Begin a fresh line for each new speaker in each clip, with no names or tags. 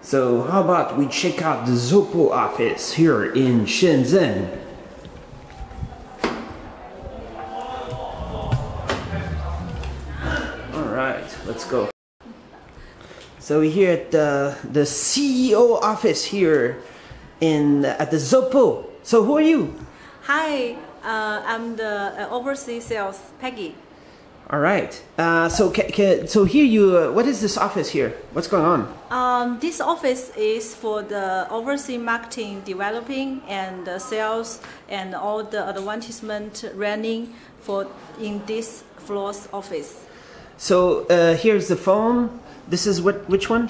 So how about we check out the Zopo office here in Shenzhen? All right, let's go. So we're here at the, the CEO office here in at the Zopo. So who are you?
Hi, uh, I'm the uh, overseas sales, Peggy.
All right. Uh, so ca- ca- so here you. Uh, what is this office here? What's going on?
Um, this office is for the overseas marketing, developing, and sales, and all the advertisement running for in this floor's office.
So uh, here's the phone. This is what? Which one?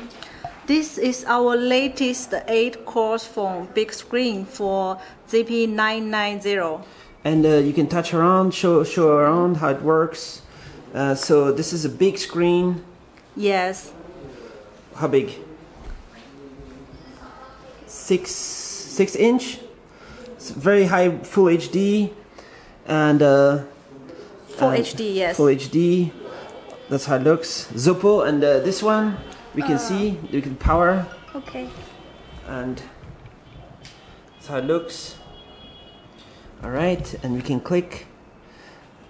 This is our latest 8-core phone, big screen for ZP990.
And uh, you can touch around, show show around how it works. Uh, so this is a big screen.
Yes,
How big? Six six inch. It's very high, full HD, and uh,
Full
and
HD, yes.
Full HD. That's how it looks. Zopo, and uh, this one we can
Uh.
see. we can power,
okay.
and that's how it looks. All right, and we can click,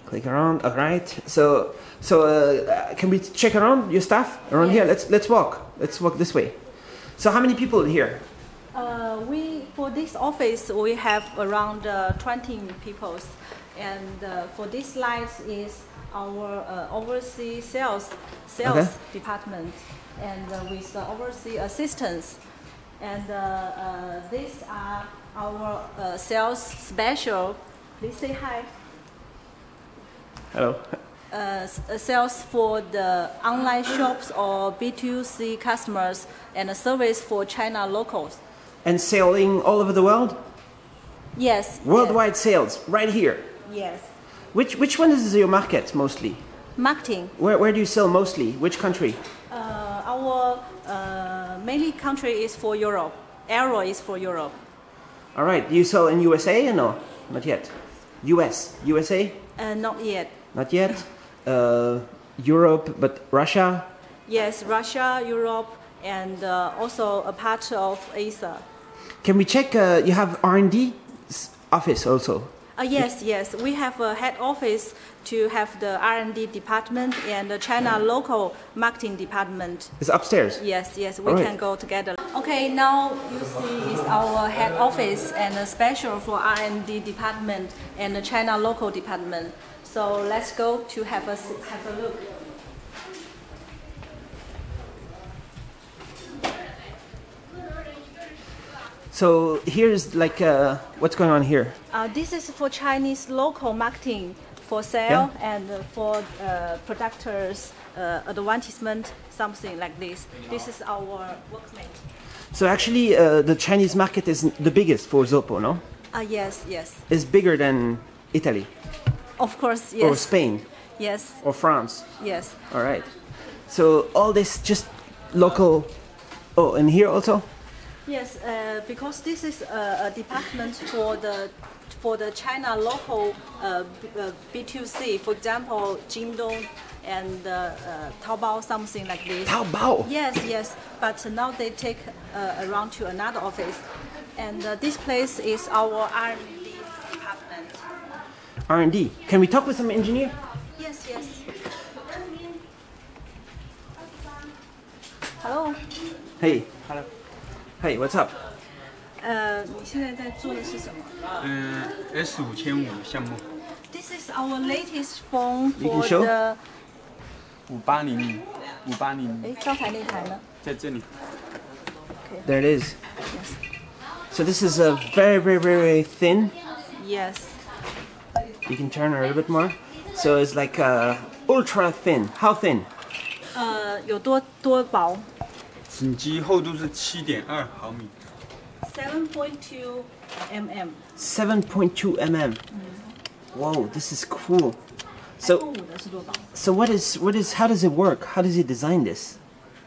click around. All right. So so uh, can we check around your stuff around here? Let's let's walk. Let's walk this way. So how many people here?
Uh, we for this office we have around uh, 20 people, and uh, for this slide is our uh, overseas sales sales
Okay.
department, and uh, with the overseas assistants, and uh, uh, these are our uh, sales special. Please say hi.
Hello.
Uh, uh, sales for the online shops or B2C customers, and a service for China locals.
And selling all over the world?
Yes. yes,
Worldwide sales, right here.
Yes.
Which which one is your market mostly?
Marketing.
Where where do you sell mostly? Which country?
Uh, our uh, mainly country is for Europe. Aero is for Europe.
All right. Do you sell in USA or no? Not yet. US, USA,
Uh, not yet.
Not yet. Uh, Europe, but Russia.
Yes, Russia, Europe, and uh, also a part of Asia.
Can we check? Uh, you have R and D office also.
Uh, yes, yes. We have a head office to have the R&D department and the China local marketing department.
It's upstairs.
Yes, yes, we
Alright.
can go together. Okay, now you see is our head office and a special for R&D department and the China local department. So let's go to have a have a look.
So here's like uh, what's going on here.
Uh, this is for Chinese local marketing for sale and uh, for uh, producers uh, advertisement, something like this. This is our workmate.
So actually, uh, the Chinese market is the biggest for Zopo, no?
Uh, yes, yes.
It's bigger than Italy
Of course, yes. or.
Spain
Yes,
or France.
yes.
All right. So all this just local. Oh, and here also.
Yes, uh, because this is a, a department for the for the China local uh, B- uh, B2C, for example, Jingdong and uh, uh, Taobao, something like this.
Taobao.
Yes, yes. But now they take uh, around to another office, and uh, this place is our department.
R and D. Can we talk with some engineer?
Yes, yes. Hello.
Hey.
Hello.
Hey, what's up?
呃，你现在在做的是什么
嗯，S 五千五项目，
？This is our latest phone
You can
for
show?
the
五八零零，五八零
哎，刚才那台呢
在这里。
There it is. So this is a very, very, very thin.
？Yes.
You can turn a little bit more. So it's like uh, ultra thin. How thin?
呃，有多多薄
整机厚度是七点二毫米，
？7.2 mm。
7.2 mm. Whoa, this is cool. So,
五的是多薄？
so what is what is how does it work? How does he design this?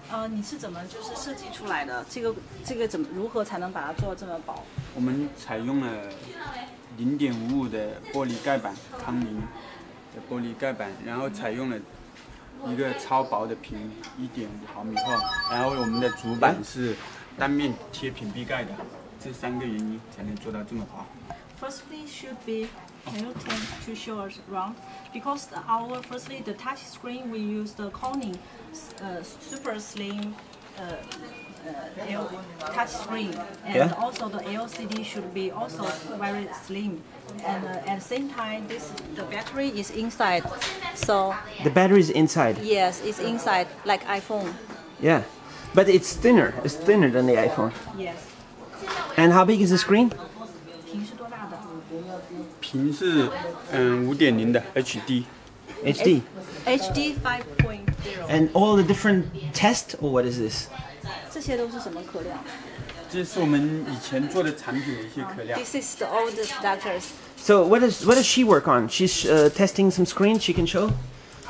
呃，你是怎么就是设计出来的？这个这个怎么如何才能把它做这么薄？
我们采用了 零点五五的玻璃盖板，康宁的玻璃盖板，然后采用了一个超薄的屏，一点五毫米厚，然后我们的主板是单面贴屏蔽盖的，这三个原因才能做到这么滑。
Firstly, should be can you turn to show us around? because our firstly the touch screen we use the Corning uh, super slim uh, uh, L touch screen, and
Yeah.
also the LCD should be also very slim. And uh, at the same time, this the battery is inside, so
The battery is inside.
yes, it's inside like iPhone.
Yeah. But it's thinner. It's thinner than the iPhone.
Yes.
And how big is the screen?
屏是多大的
屏是嗯五点零的 HD，
HD.
HD 5.0。
And all the different tests, or what is this?
这些都是什么壳料
这是我们以前做的产品的一些壳料。
？This is the old adapters.
So what does what does she work on? She's uh, testing some screens she can show,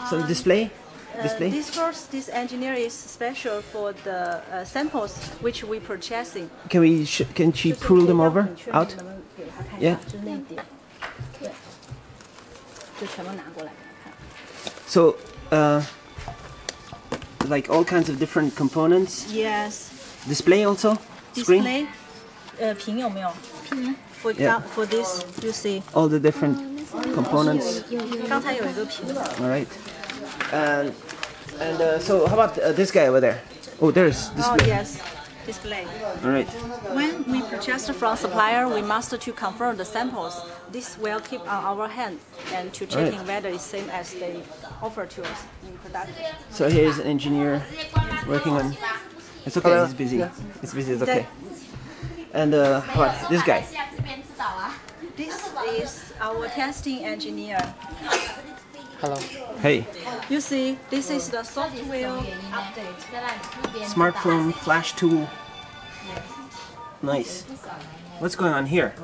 some display,
Uh,
display.
this first, this engineer is special for the uh, samples which we purchasing.
Can we sh- can she pull them over out?
能不能给他看
Yeah.
一下？就是那一点，对，就全部拿过来给他看。
So uh, like all kinds of different components.
Yes.
Display also. Screen.
Display. 呃，屏有没有？屏。For
Yeah.
example, for this, you see.
All the different components.
刚才有一个屏。
All right. And and uh, so how about uh, this guy over there? Oh, there's
Oh
display.
yes. Display.
All right.
When we purchase from supplier, we must to confirm the samples. This will keep on our hand and to checking whether it's same as they offer to us in production.
So here's an engineer working on. It's okay. He's busy. It's busy. It's okay. And uh, how about this guy?
This is our testing engineer.
Hello.
Hey,
You see, this is the software update.
smartphone flash tool. Nice. What's going on here?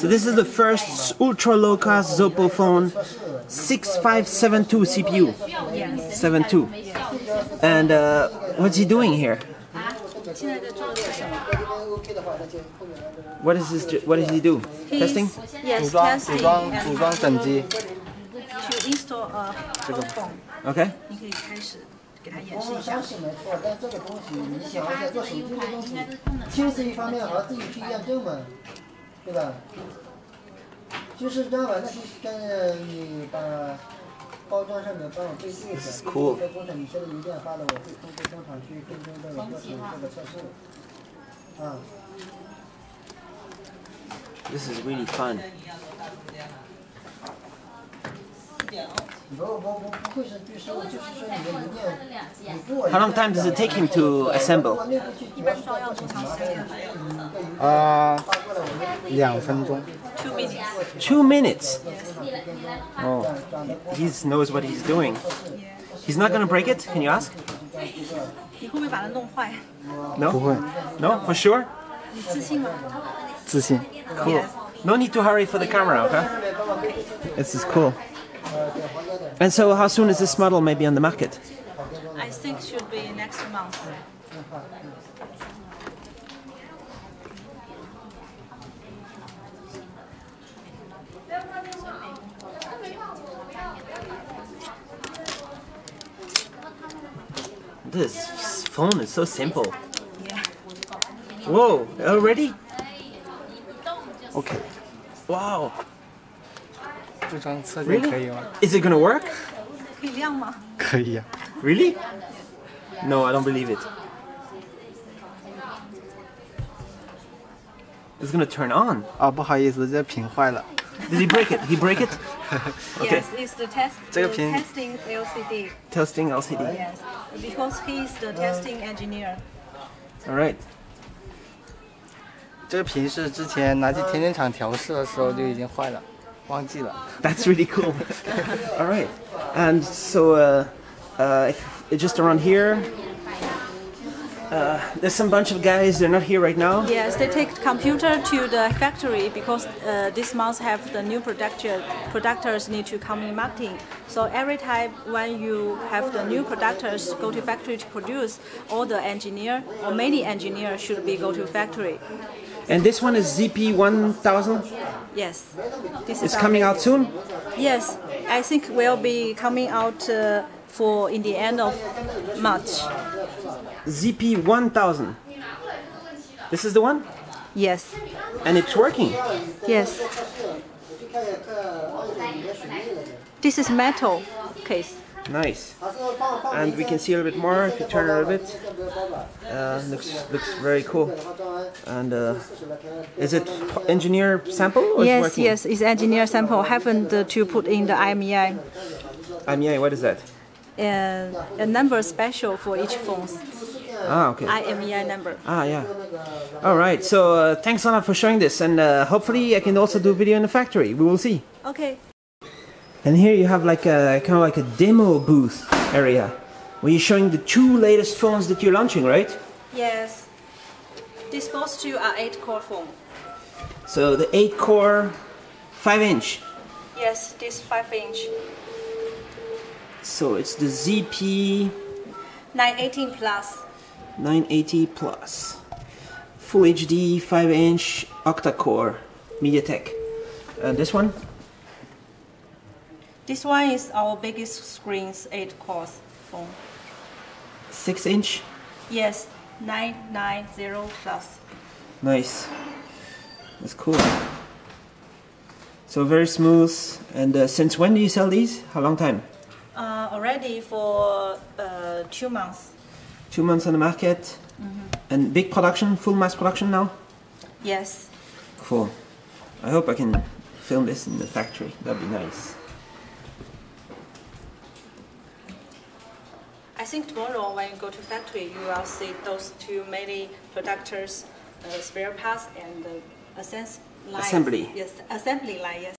So this is the first ultra low cost Zopo phone 6572 CPU.
Yes.
72. And uh, what's he doing here?
现在在做的是什么
OK 的话，那就后面来这个
What is this? What does he do? Testing?
Yes,
组装
testing
组装
and
组装整机，
to install a whole phone.
Okay.
你可以开始给他演示
我
一下
相。信没错，但这个东西你想一下，做手机的东西，轻是一方面，而自己去验证嘛， 对吧？就是这样吧，那就跟你把包装上面帮我对对一下。
is cool
在工厂你现在邮件发了，我会通知工厂去跟踪这个过程这个测试。啊，
This is really fun.
我我我不会是拒收，就是说你的邮件，你给我
How long time does it take him to assemble?
内
两分钟。
？Two minutes.
Two minutes. Oh, he knows what he's doing. He's not gonna break it. Can you ask?
你会不会把它弄坏？
No.
不会，
No, for sure.
你自信吗？
自信。
Cool. No need to hurry for the camera, okay? This is cool. And so, how soon is this model maybe on the market?
I think should be next month.
This phone is so simple.
Yeah.
Whoa, already? Okay. Wow.
这张侧镜
Really?
可以吗？
Is it gonna work?
可以亮吗？
可以呀、
Really? No, I don't believe it. It's gonna turn on.
啊，不好意思，这屏坏了。
Did he break it? He break it? Okay.
Yes, it's the test.
这个
the
屏
testing LCD.
Testing LCD.
Yes, because he is the testing engineer.
All right.
这个屏是之前拿去甜点厂调试的时候就已经坏了，忘记了。
That's really cool. All right. And so, uh, uh, if, just around here, Uh, there's some bunch of guys. They're not here right now.
Yes, they take computer to the factory because uh, this month have the new production producers need to come in marketing. So every time when you have the new producers go to factory to produce, all the engineer or many engineer should be go to factory.
And this one is ZP 1000.
Yes, this
It's
is our
coming out soon.
Yes, I think will be coming out uh, for in the end of March.
ZP 1000. This is the one,
Yes,
and it's working.
yes. This is metal case.
Nice. And we can see a little bit more if you turn a little bit. Uh, looks looks very cool. And uh, is it engineer sample or
Yes, yes, it's engineer sample happened to put in the IMEI.
IMEI, what is that?
And a number special for each phones.
Ah, okay.
IMEI number.
Ah, yeah. All right. So uh, thanks a lot for showing this, and uh, hopefully I can also do a video in the factory. We will see.
Okay.
And here you have like a kind of like a demo booth area, where you're showing the two latest phones that you're launching, right?
Yes. These both two are eight core phone.
So the eight core, five inch.
Yes, this five inch.
So it's the ZP
918 plus.
980 plus, full HD, five inch, octa core, MediaTek. And this one,
This one is our biggest screens, eight cores phone.
six inch.
Yes, 990 plus.
Nice. That's cool. So very smooth. And uh, since when do you sell these? How long time?
Already for uh, two months.
Two months on the market. And big production, full mass production now.
Yes.
Cool. I hope I can film this in the factory. That'd be nice.
I think tomorrow when you go to factory, you will see those two many producers, uh, spare parts and uh.
Assembly.
Yes, assembly line. Yes.